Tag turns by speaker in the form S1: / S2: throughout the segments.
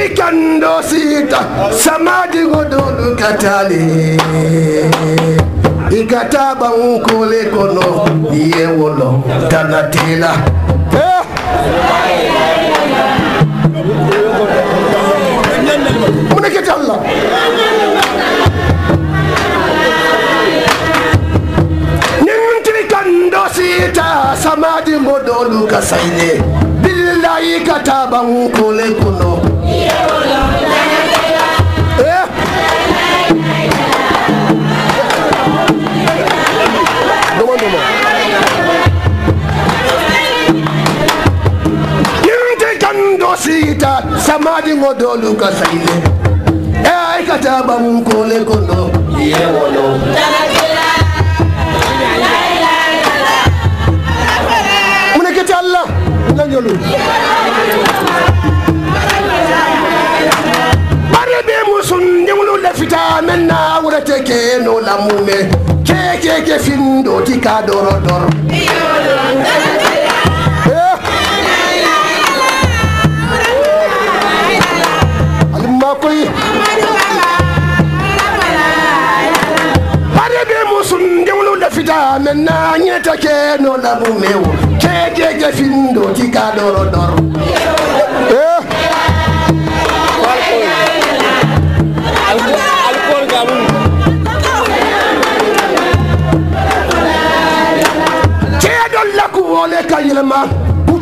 S1: tiri kando sita samadi godolu katali ikata bankole kono iye wolo tanatila eh. Samadi ngo do luka saile, e ai kata ba mukole kono. Iye wolo. Muna kete Allah, muna yolo. Wurete ke no lamume ke ke ke findo ti ka doro doro. Eh. menna nyeta ke no lamume wo. Ke ke findo ti ka doro doro. Eh.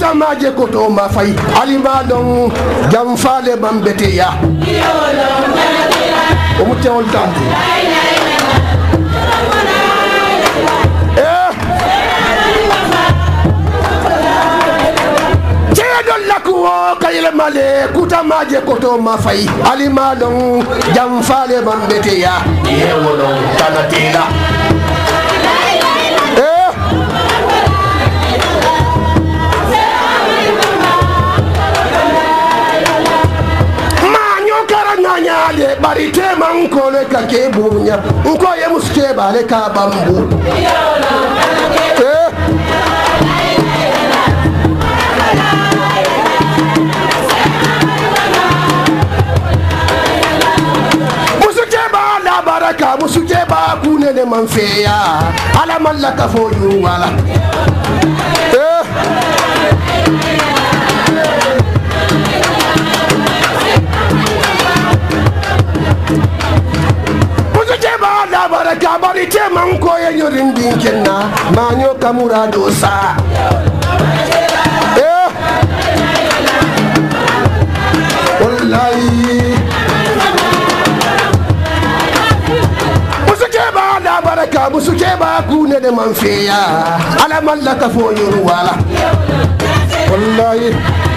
S1: alamaje goto ma fayi alimaɗon jam faale mambeteya omo tewol tande eh. ceeɗol lakkuwo kayele male kutamaje koto ma fayi alimaɗon jam faale mambeteya yewolon tanatela yale bari tema nkole ka ke bunya nko ye muske bale ka bambu. Eh. Baraka musuje ba kunene manfeya. Ala mallaka foju wala. Eh. man koye yorin dinkin na manyo kamura dosa. Eh. Wallahi. Ba baraka musu ke ba ku ne da man fiya alamallaka foyin ruwala wallahi.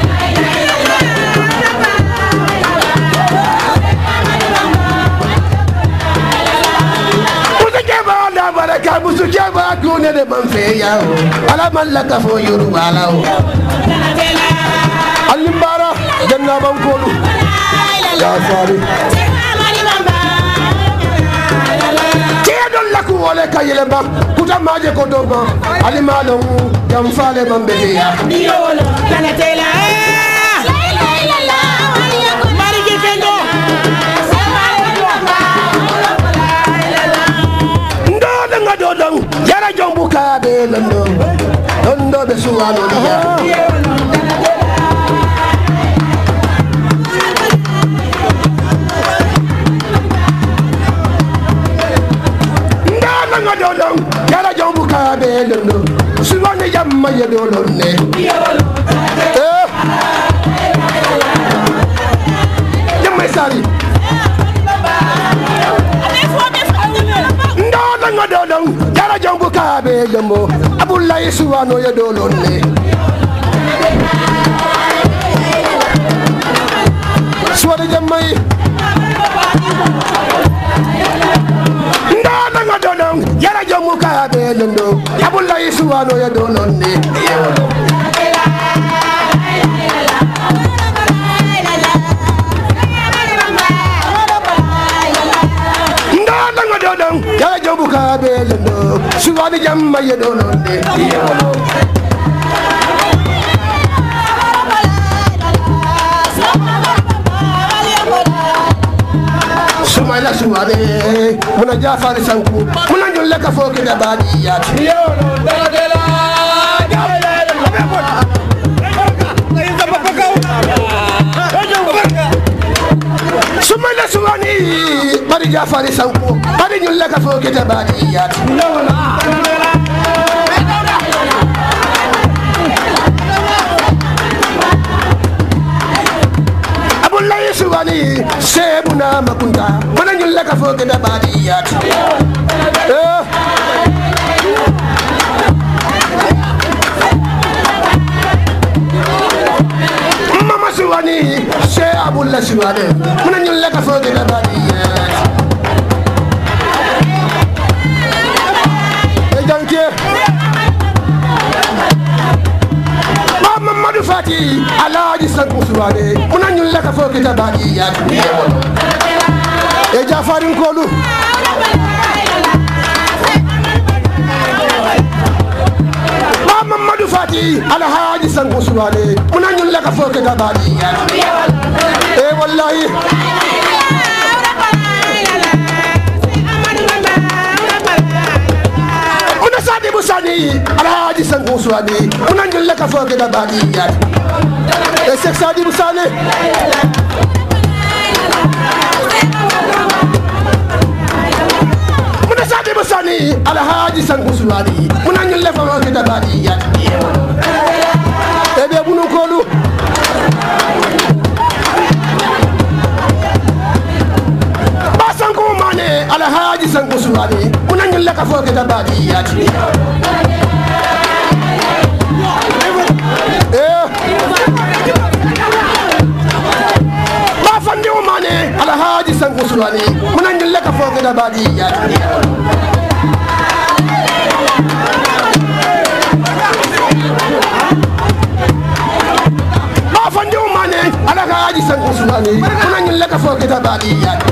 S1: kabusu cɛ b'a kun ne de man fɛ ya o ala ma la ka fɔ yoruba la o. ali baara jannaban kolu. yaasari. cɛ dɔ laku wale ka yɛlɛma kuta maaje ko dɔ ma ali maa dɔn janfa le man bɛ ya. lan ɗon ɗon ɗo ɓe suwano ɗiya ndananga ɗo ɗon yara jawmu kaɓe ɗon ɗo suwani jamma ye ɗo ɗon ne jamma sari ndananga ɗo ɗon jara jongu kaabe jambo abulayi suwano ye dolon ne. Suwade jammayi ndananga donon jara jongu kaabe jambo abulayi suwano ye dolon ne. tubaab bi jàmm ma yeddoonoo de di yeewaloo. sumay la na jaafaari sanku mun na ñun lekk foo da baa di yaati. di jafari sanko hade ñulla ka fo kete baadi yaade abulayi suwani sebuna makunta fana ñulla ka fo kete baadi yaade mama suwani se abulla suwane muna ñulla ka fo kete baadi yaade fati alaji sanku subade muna ñun laka fo kita baji ya e jafarin kolu ba mamadou fati alhaji sanku subade muna ñun laka fo kita baji e wallahi. Muna sadi bu sani alhaji sanku siwane muna ñulle ka fo gida badi yati e sek sadi bu muna sadi bu sani alhaji sanku siwane muna ñulle fa fo gida badi yati e ɓe ɓunu kolu ba sanku mane alhaji sanku suwani kuna ñulle ka fo keta baɗi yati Eh. ba fandiu mane alhaji sanku suwani kuna ñulle ka fo keta baɗi yati ba fandiu mane alhaji sanku suwani kuna ñulle ka fo keta baɗi yati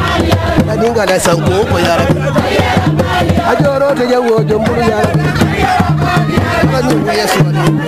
S1: yaningala sankuoko yarabi ajorote jawo jombulu yarabi anuwa yesu ani